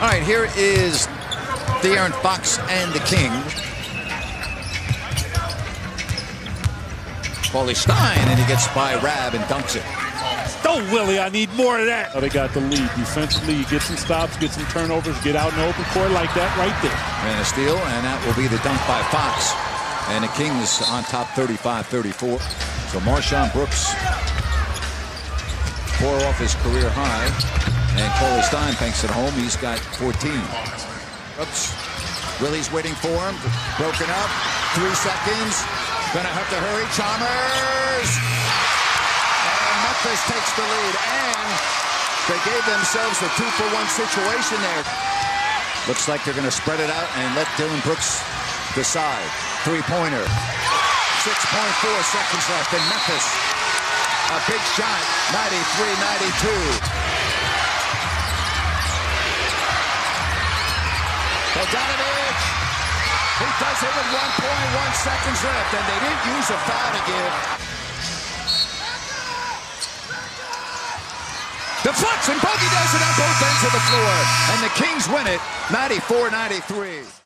All right, here is De'Aaron Fox and the Kings. Cauley-Stein, and he gets by Rabb and dunks it. Oh, Willie, I need more of that. Oh, they got the lead. Defensively, you get some stops, get some turnovers, get out in the open court like that right there. And a steal, and that will be the dunk by Fox. And the Kings on top 35-34. So MarShon Brooks four off his career high. And Cauley-Stein banks it home. He's got 14. Oops. Willie's waiting for him. Broken up. Three seconds. Gonna have to hurry. Chalmers. And Memphis takes the lead. And they gave themselves a two-for-one situation there. Looks like they're going to spread it out and let Dillon Brooks decide. Three-pointer. 6.4 seconds left in Memphis. A big shot. 93-92. He does it with 1.1 seconds left, and they didn't use a foul to give. Deflection. Bogey does it on both ends of the floor, and the Kings win it 94-93.